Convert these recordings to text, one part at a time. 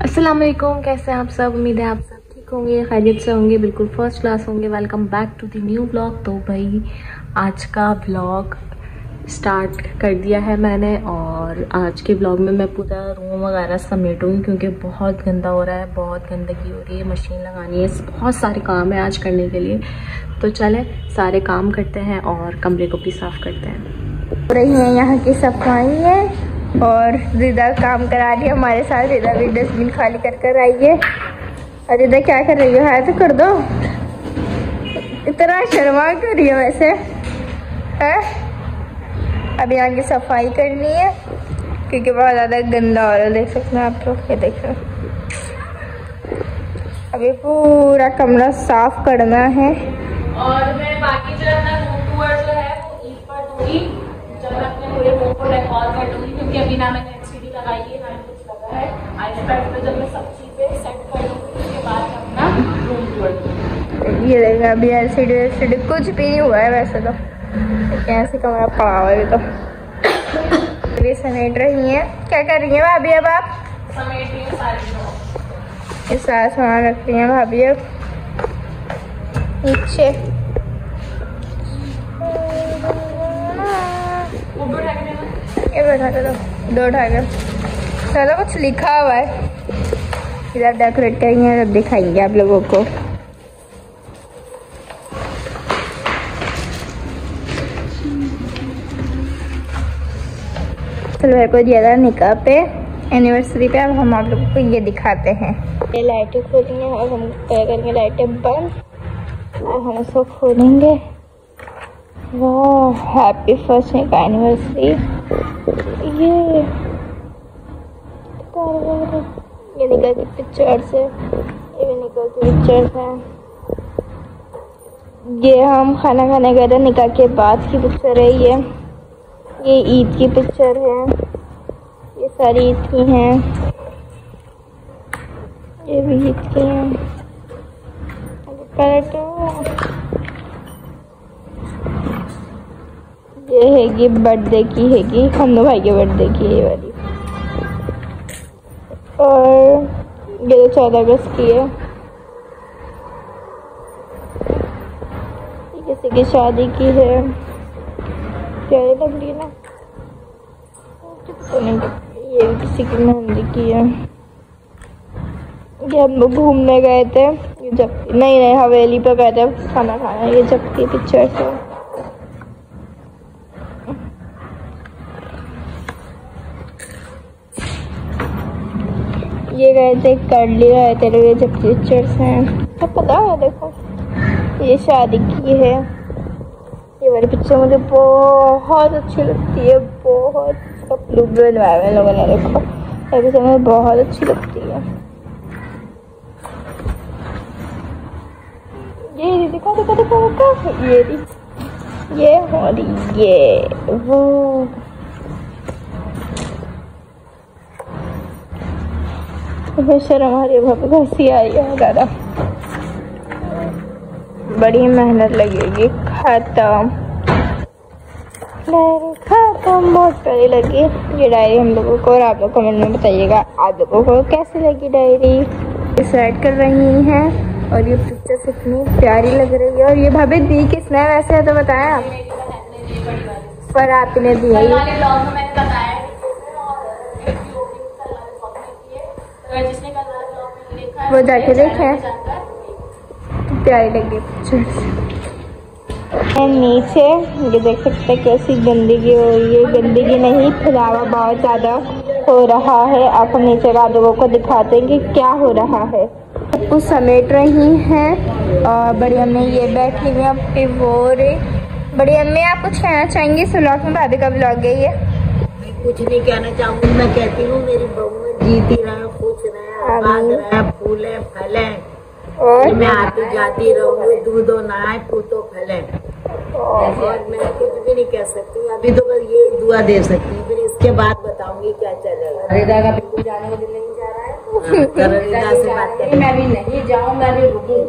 अस्सलाम वालेकुम कैसे हैं आप सब? उम्मीद है आप सब ठीक होंगे, खैरियत से होंगे, बिल्कुल फ़र्स्ट क्लास होंगे। Welcome back to the new blog तो भाई, आज का ब्लॉग स्टार्ट कर दिया है मैंने और आज के ब्लॉग में मैं पूरा रूम वगैरह समेटूँगी क्योंकि बहुत गंदा हो रहा है, बहुत गंदगी हो रही है मशीन लगानी है, बहुत सारे काम है आज करने के लिए। तो चले, सारे काम करते हैं और कमरे को भी साफ़ करते हैं रही है यहाँ की सफ़ाई है। और रिदा काम करा रही है हमारे साथ। रिदा भी डस्टबिन खाली कर कर आई है। और रिदा क्या कर रही हो? तो कर दो। इतना शर्मा कर रही हो वैसे। है? अब यहाँ की सफ़ाई करनी है, क्योंकि बहुत ज़्यादा गंदा हो रहा है। देख सकते हैं आप लोग, ये देख रहे अभी पूरा कमरा साफ़ करना है। और मैं बाकी जो अपना टूर जो है, वो ईद पर दूँगी। जब पूरे क्योंकि अभी ना मैंने एलसीडी लगाई है ना कुछ लगा है। आईपैड पे जब मैं सब चीज़ें सेट कर उसके बाद अपना रूम टूर ये देखा अभी एलसीडी एलसीडी कुछ भी नहीं हुआ है वैसे तो। कैसे कमरा पड़ा हुआ है तो। ये समेट रही हैं। क्या कर रही हैं भाभी अब आप? समेट रही हूँ सारी ये सारा सामान रख रही हैं भाभी अब। नीचे वो भी उठा के देना ये बैठा दो दो के। चलो, कुछ लिखा हुआ है। इधर डेकोरेट करेंगे जब दिखाएँगे आप लोगों को। सिल्वर को दिया था निकाह पे एनिवर्सरी पे अब हम आप लोगों को ये दिखाते हैं। ये लाइटें खोली हैं और हम क्या करेंगे, लाइटें बंद, और हम इसको खोलेंगे। वाह हैप्पी फ़र्स्ट का एनिवर्सरी ये ये निकल की पिक्चर्स है ये निकल की पिक्चर्स हैं ये हम खाना खाने गए थे निकाह के बाद की पिक्चर है ये। ये ईद की पिक्चर है। ये सारी ईद की हैं। ये भी ईद की हैं? ये हैगी बर्थडे की हैगी हम भाई के बर्थडे की है ये वाली। और ये तो चौदह अगस्त की है। किसी की शादी की है। प्यारी लग रही है ना? ये किसी की मेहंदी की है। ये हम लोग घूमने गए थे। ये जब नहीं नहीं, हवेली पर गए थे। खाना खाना, ये जब की पिक्चर से। ये गए थे करली गए थे जब पिक्चर्स हैं। तो पता है, देखो, ये शादी की है। ये वाली पिक्चर मुझे बहुत अच्छी लगती है, बहुत। इसका ब्लू बनवाया है लोगों ने, देखो। ये पिक्चर मुझे बहुत अच्छी लगती है। ये देखो देखो देखो देखो ये ये और ये, वो। शर्म आ रही आई है ज़्यादा बड़ी मेहनत लगेगी। खत्म। डायरी खत्म, बहुत प्यारी लगी। ये डायरी हम लोगों को और आप लोग कमेंट में बताइएगा, आप लोगों को कैसी लगी डायरी? सेट कर रही हैं और ये पिक्चर कितनी प्यारी लग रही है। और ये भाभी दी किसने? वैसे है तो बताया। पर आपने दी। वो जाके देखे प्यारी लग पिक्चर नीचे ये देख सकते हैं कैसी गंदगी हो रही है। गंदगी नहीं फैलावा बहुत ज़्यादा हो रहा है। आप हम नीचे का लोगों को दिखाते हैं कि क्या हो रहा है। कुछ समेट रही हैं और बड़ी अम्मी ये बैठी हुई अपनी वो रे। बड़ी अम्मी आप कुछ कहना चाहेंगी इस ब्लॉग में? भाभी का ब्लॉग है ये। कुछ नहीं कहना चाहूँगी मैं कहती हूँ मेरी बहू जीती रहा। फूले फले। और? मैं आती जाती रहूँगी दूधो नहाए पूतो फले। और मैं कुछ भी नहीं कह सकती अभी तो बस ये दुआ दे सकती हूँ। फिर इसके बाद बताऊँगी क्या चलेगा रहा का बिल्कुल जाने के लिए नहीं जा रहा है? हाँ, करो रिदा से बात मैं भी नहीं जाऊँ मैं भी रुकूँ।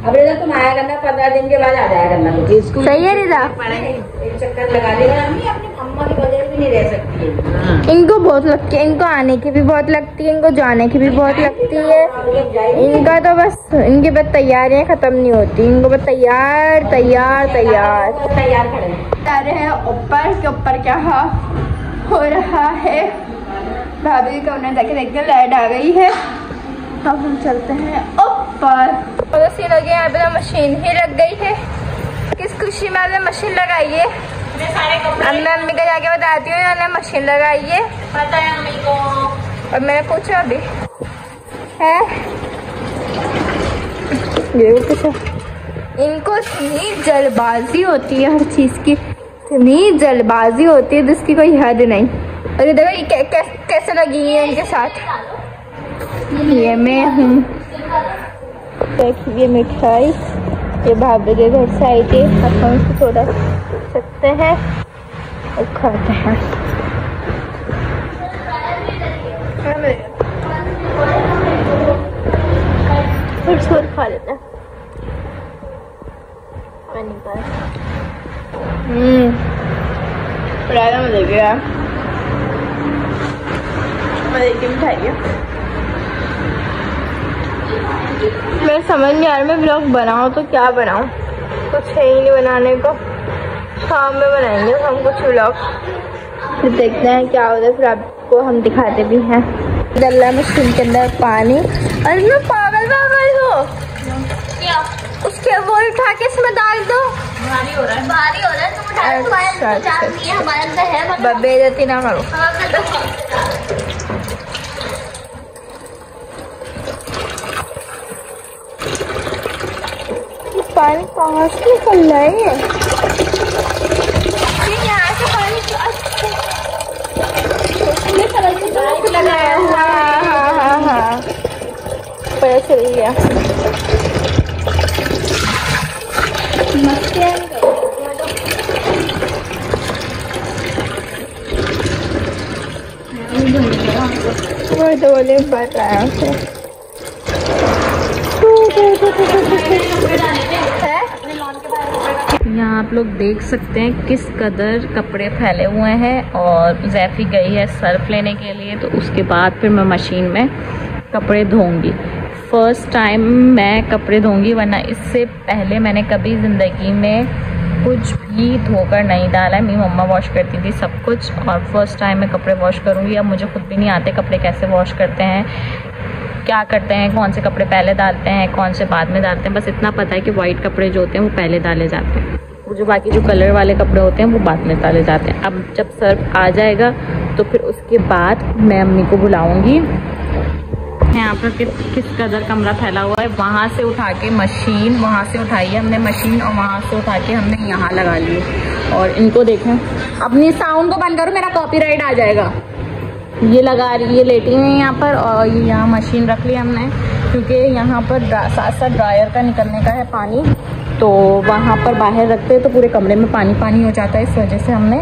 अब रिजा तुम आया करना पंद्रह दिन के बाद आ जाया करना तो स्कूल सही है रिजा एक चक्कर लगा देगा अम्मी अपनी अम्मा के बगैर भी नहीं रह सकती। इनको बहुत लगती है इनको आने की भी बहुत लगती है इनको जाने की भी बहुत लगती है। इनका तो बस इनकी बस तैयारियाँ खत्म नहीं होती इनको बस तैयार तैयार तैयार। तैयार खड़े जा ऊपर के ऊपर क्या हो रहा है? भाभी के कमरे जाके देखते लाइट आ गई है। अब हम चलते हैं। ऊपर और सीन हो गया यहाँ पे तो मशीन ही लग गई है। किस खुशी में आपने मशीन लगाई है? अब मैं मम्मी को जाके बताती हूँ इन्होंने मशीन लगाई है। पता है को। और मैंने पूछा अभी। है? ये पूछा। इनको इतनी जल्दबाजी होती है हर चीज़ की। इतनी जल्दबाजी होती है जिसकी कोई हद नहीं। और ये देखो कै, कै, कैसे लगी है इनके साथ? ये मैं हूँ। देखिए मिठाई, ये भाभी के घर से आई थी। अब हम इसको थोड़ा सकते हैं और खाते हैं। खा लेते हैं। हम्म। मज़ा गया मज़े की मिठाई है मैं समझ नहीं आ रहा मैं ब्लॉग बनाऊँ तो क्या बनाऊँ? कुछ है ही नहीं बनाने को। शाम में बनाएँगे हम कुछ ब्लॉग फिर देखते हैं क्या होता है फिर आपको हम दिखाते भी हैं। डल्ला मशीन के अंदर पानी। अरे मैं पागल पागल हो। क्या? उसके वो उठा के इसमें डाल दो। भारी हो रहा है। भारी हो रहा है तुम उठा अच्छा, जान अच्छा। है हमारे अंदर है मतलब बेजती ना करो हाँ, कर दो। ये पानी कहाँ से निकल रहा है ये? ये यहाँ से पानी ये तरह से पाइप लगाया हुआ हाँ हाँ हाँ हाँ पता चल गया मस्त है वो डोले बढ़ रहा है उसे है यहाँ आप लोग देख सकते हैं किस कदर कपड़े फैले हुए हैं और जैफी गई है सर्फ लेने के लिए तो उसके बाद फिर मैं मशीन में कपड़े धोऊँगी फ़र्स्ट टाइम मैं कपड़े धोऊँगी वरना इससे पहले मैंने कभी ज़िंदगी में कुछ भी धोकर नहीं डाला है। मेरी मम्मा वॉश करती थी सब कुछ, और फ़र्स्ट टाइम मैं कपड़े वॉश करूँगी। अब मुझे खुद भी नहीं आते कपड़े कैसे वॉश करते हैं, क्या करते हैं, कौन से कपड़े पहले डालते हैं, कौन से बाद में डालते हैं। बस इतना पता है कि वाइट कपड़े जो होते हैं वो पहले डाले जाते हैं। जो बाकी जो कलर वाले कपड़े होते हैं, वो बाद में डाले जाते हैं। अब जब सर्फ आ जाएगा तो फिर उसके बाद मैं अम्मी को बुलाऊँगी। यहाँ पर किस किस कदर कमरा फैला हुआ है? वहाँ से उठा के मशीन वहाँ से उठाई है हमने मशीन और वहाँ से उठा के हमने यहाँ लगा ली। और इनको देखें। अपनी साउंड को बंद करो, मेरा कॉपीराइट आ जाएगा। ये लगा रही, ये लेटी हुई है यहाँ पर और ये यहाँ मशीन रख ली हमने। क्योंकि यहाँ पर साथ साथ ड्रायर का निकलने का है पानी। तो वहाँ पर बाहर रखते हैं तो पूरे कमरे में पानी पानी हो जाता है। इस वजह से हमने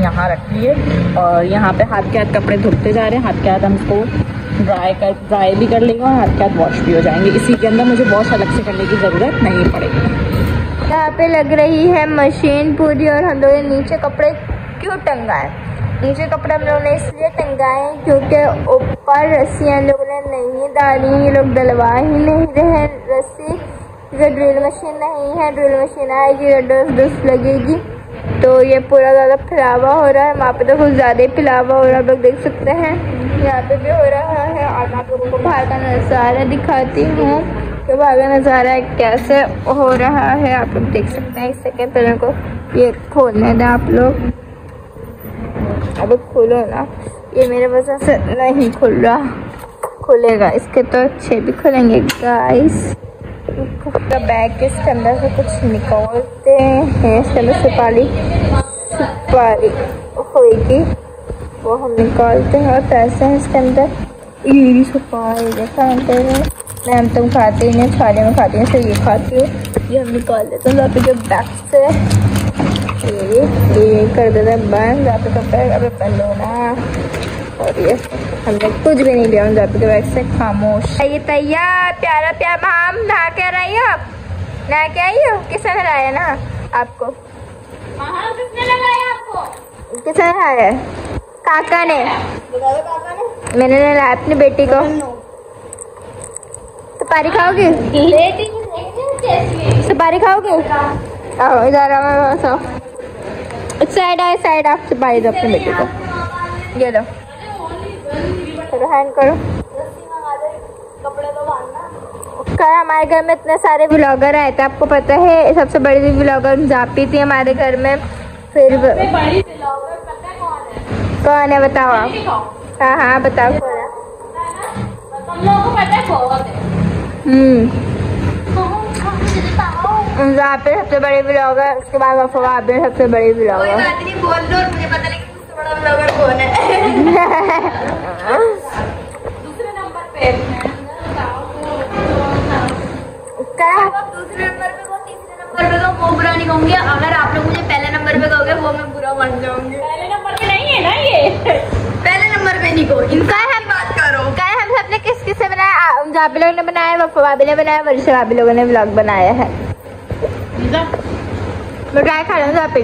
यहाँ रख लिए और यहाँ पे हाथ के हाथ कपड़े धुलते जा रहे हैं। हाथ के हाथ हम इसको ड्राई कर ड्राई भी कर लेंगे और हाथ के हाथ वॉश भी हो जाएँगे। इसी के अंदर मुझे वॉश अलग से करने की ज़रूरत नहीं पड़ेगी। यहाँ पे लग रही है मशीन पूरी और हम लोग ने नीचे कपड़े क्यों टंगाए? नीचे कपड़े हम लोगों ने इसलिए टंगाए क्योंकि ऊपर रस्सियाँ लोगों ने नहीं डाली, ये लोग डलवा ही नहीं रहे रस्सी। ड्रिल मशीन नहीं है ड्रिल मशीन आएगी तो डस्ट डस्ट लगेगी। तो ये पूरा ज़्यादा फिलावा हो रहा है, वहाँ पे तो कुछ ज़्यादा ही फिलावा हो रहा है, आप लोग देख सकते हैं। यहाँ पे भी हो रहा है, और आप लोगों को बाहर का नज़ारा दिखाती हूँ। कि बाहर का नज़ारा कैसे हो रहा है, आप लोग देख सकते हैं एक सेकेंड पहले को। ये खोलने दें आप लोग। अब खोलो ना। ये मेरे वजह से नहीं खुल रहा। खुलेगा, इसके तो अच्छे भी खुलेंगे गाइस बैग के इसके अंदर से कुछ निकालते हैं। इसके अंदर सुपारी सुपारी होगी वो हम निकालते हैं और पैसे हैं इसके अंदर। ये सुपारी देखा हैं। मैं हम तुम खाते ही नहीं छाले में खाती हूँ फिर ये खाती हूँ। ये हम निकाल लेते हैं। तो जो बैग से ये ये कर हैं बंद यहाँ पे कपड़े अभी बंद होना और ये हमने कुछ भी नहीं लिया के बैग से खामोश। ये तैयार प्यारा प्यारा हम नहा के रही हो ना क्या आई हो? किसने ना? आपको। किसने लगाया आपको? किसने काका ने। मैंने अपनी बेटी को। सुपारी खाओगे? सुपारी खाओगे? आओ इधर आओ। साइड आओ साइड आप सुपारी दो अपनी बेटी को ये लो चलो हैंड करो। कल हमारे घर में इतने सारे ब्लॉगर आए थे आपको पता है सबसे बड़ी ब्लॉगर जापी थी हमारे घर में। फिर ब- बड़ी पता कौन है? कौन है बताओ आप। हाँ हाँ बताओ कौन है। तुम लोगों पे सबसे बड़ी ब्लॉगर उसके बाद भी सबसे बड़ी ब्लॉगर नहीं बोल दो मुझे पता नहीं कि मुझसे बड़ा ब्लॉगर कौन है। दूसरे नंबर पे। करा दूसरे नंबर पे वो तीसरे नंबर पे वो बुरा नहीं कहूँगी। अगर आप लोग मुझे पहले नंबर पे कहोगे वो मैं बुरा मान जाऊँगी। पहले नंबर पे नहीं है ना ये? पहले नंबर पे नहीं कहो इनका हम बात करो। कल हम सबने किस किस से बनाया? आ, लोगों ने बनाया वफा भाभी ने बनाया वर्षा भाभी लोगों ने ब्लॉग बनाया है। मिठाई खा रहा हूँ जापी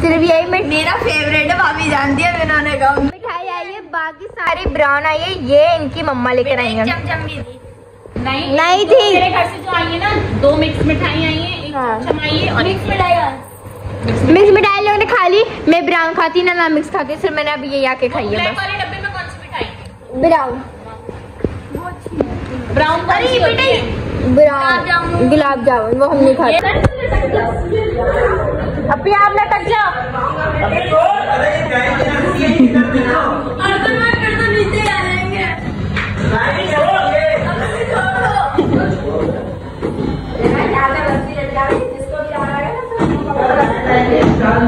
सिर्फ़ यही मिठ- मेरा फेवरेट है भाभी जानती है मैंने कहा मिठाई आई है बाकी सारी ब्राउन आई है ये इनकी मम्मा लेकर आई है। नहीं नहीं थी। मेरे घर से जो आई है ना दो मिक्स मिठाई आई है एक हाँ। आई है और एक मिक्स मिठाई लोगों ने खा ली मैं ब्राउन खाती ना ना मिक्स खाती सिर्फ़ मैंने अभी ये आके खाई है बस। वाले डब्बे में कौन सी मिठाई? ब्राउन। ब्राउन होती ब्राउन गुलाब जामुन वो हम नहीं खाते। अभी आप ना कट जाओ।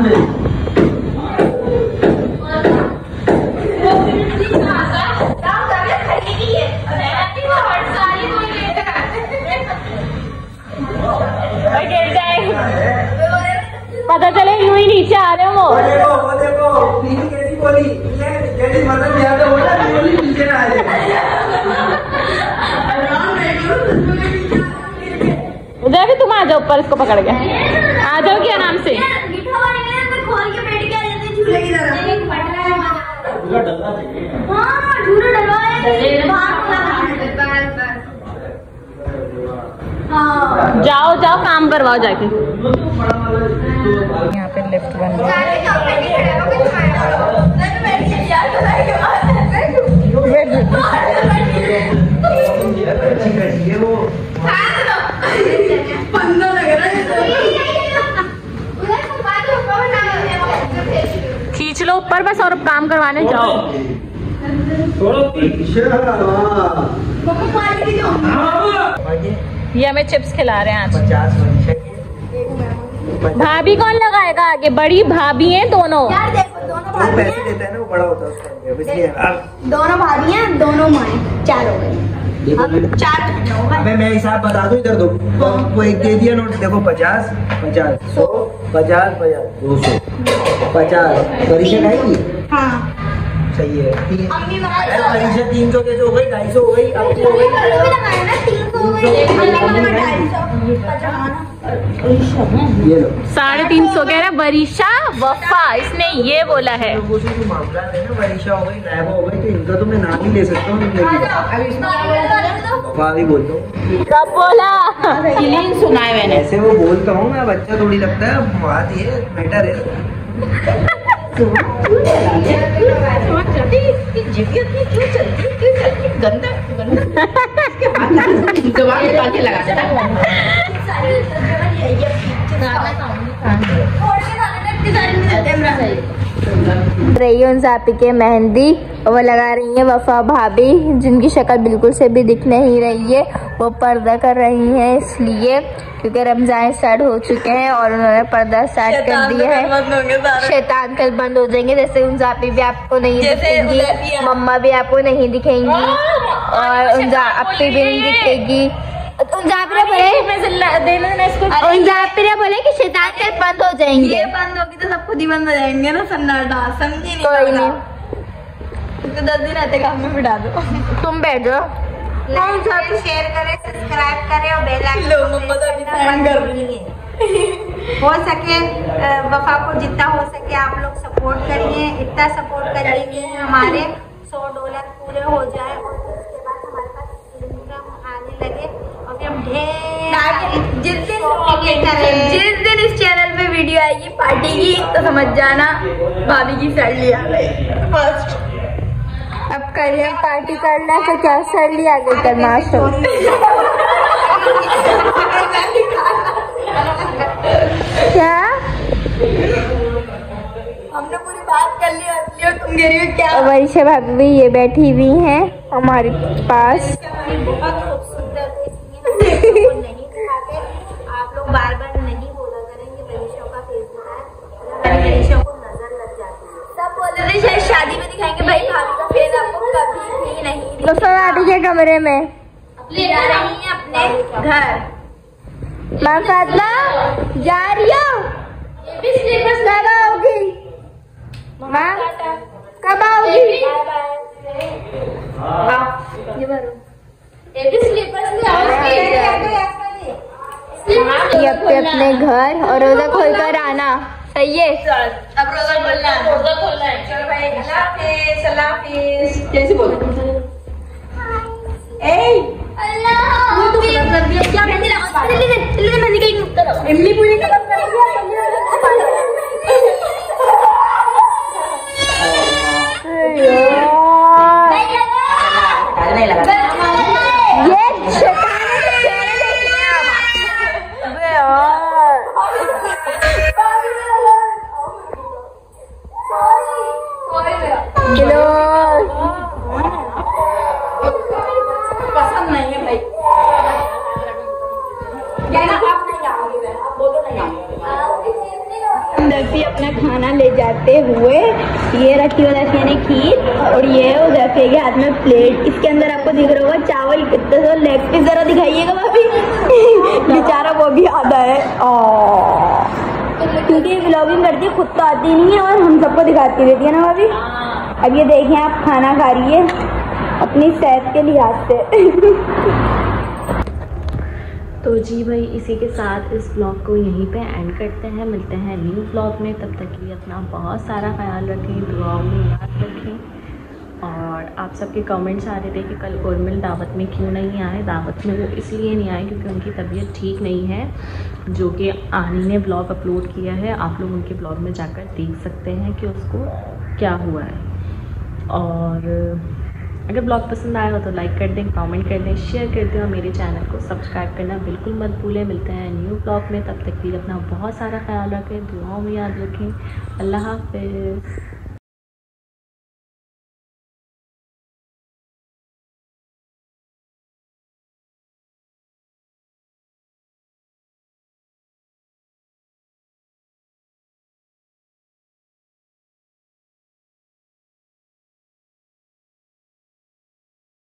गिर जाओ ऊपर इसको पकड़ के आ जाओ क्या नाम से? जाओ जाओ काम करवाओ जाके। यहाँ पे लिफ्ट बन रहा है अच्छी कटी है वो खींच लो ऊपर बस और काम करवाने जाओ। ये हमें चिप्स खिला रहे हैं आज। भाभी कौन लगाएगा आगे? बड़ी भाभी हैं दोनों। वो पैसे देता है ना वो बड़ा होता है दोनों भाभी हैं दोनों माए। चार हो गए देखो चार अबे मैं हिसाब बता दूँ इधर दो। तो एक दे दिया नोट देखो पचास पचास सौ पचास पचास दो सौ पचास। परीक्षा खाएगी हाँ। सही है। परीक्षा तीन सौ कैसे हो गई ढाई सौ हो गई अब सौ हो गई। ये लो साढ़े तीन सौ कह रहा वरीशा वफा इसने ये बोला है। लोगों से जो मामला है ना परीक्षा हो गई नायब हो गई तो इनका तो मैं नाम ही ले सकता हूँ भाभी बोलता हूँ। कब बोला सुना है मैंने ऐसे वो बोलता हूँ मैं बच्चा थोड़ी लगता है बात ये मैटर है। रही है उन जापी के मेहंदी और वो लगा रही है वफा भाभी जिनकी शक्ल बिल्कुल से भी दिख नहीं रही है वो पर्दा कर रही हैं इसलिए क्योंकि रमज़ान स्टार्ट हो चुके हैं और उन्होंने पर्दा स्टार्ट कर दिया है। शैतान कल बंद हो जाएँगे जैसे उन जापी भी आपको नहीं दिखेंगी मम्मा भी आपको नहीं दिखेंगी और उन जा- अपी भी नहीं दिखेगी। उन बोले उन बोले कि शैतान कल बंद हो जाएँगे। ये बंद होगी तो सब खुद ही बंद हो जाएँगे ना सन्नाटा। समझी नहीं कोई नहीं। तो दस दिन रहते काम में बिठा दो। तुम बैठ। जाओ लाइक शेयर करें सब्सक्राइब करें और बेल आइकन कर रही है हो सके वफा को जितना हो सके आप लोग सपोर्ट करिए इतना सपोर्ट करिए कि हमारे। सौ डॉलर पूरे हो जाए और उसके बाद हमारे पास इनकम आने लगे। जिस दिन जिस दिन इस चैनल पे वीडियो आएगी पार्टी की तो समझ जाना भाभी की सैलरी आ गई। फ़र्स्ट अब करिए पार्टी करना तो क्या सर लिया गई? करमाश हो क्या? हमने पूरी बात कर ली असली और तुम हो क्या? वरिशा भाभी भी ये बैठी हुई हैं हमारे पास। तो सब आ रही कमरे में। ले जा रही है अपने घर। माँ फातमा जा रही हो? कब आओगी? माँ कब आओगी? ये अपने अपने घर और रोजा खोल कर आना। सही है? अब रोजा खोलना है। रोजा खोलना है चलो भाई अल्लाह हाफिज अल्लाह हाफिज। कैसे बोल इमली पूरी इसके अंदर आपको दिख रहा होगा चावल कितना तो लेग पीस जरा दिखाइएगा भाभी। बेचारा वो भी आधा है। क्योंकि ब्लॉगिंग करती खुद तो आती नहीं है और हम सबको दिखाती रहती है ना भाभी? अब ये देखें, आप खाना खा रही है अपनी सेहत के लिहाज से। तो जी भाई, इसी के साथ इस ब्लॉग को यहीं पे एंड करते हैं। मिलते हैं न्यू ब्लॉग में। तब तक के लिए अपना बहुत सारा ख्याल रखें, दुआओं में याद रखें। और आप सबके कमेंट्स आ रहे थे कि कल उर्मिल दावत में क्यों नहीं आए? दावत में वो इसलिए नहीं आए क्योंकि उनकी तबीयत ठीक नहीं है, जो कि आनी ने ब्लॉग अपलोड किया है। आप लोग उनके ब्लॉग में जाकर देख सकते हैं कि उसको क्या हुआ है। और अगर ब्लॉग पसंद आया हो तो लाइक कर दें कमेंट कर दें शेयर कर दें और मेरे चैनल को सब्सक्राइब करना बिल्कुल मत भूलें। मिलते हैं न्यू ब्लॉग में। तब तक लिए अपना बहुत सारा ख्याल रखें, दुआओं में याद रखें। अल्लाह हाफिज़।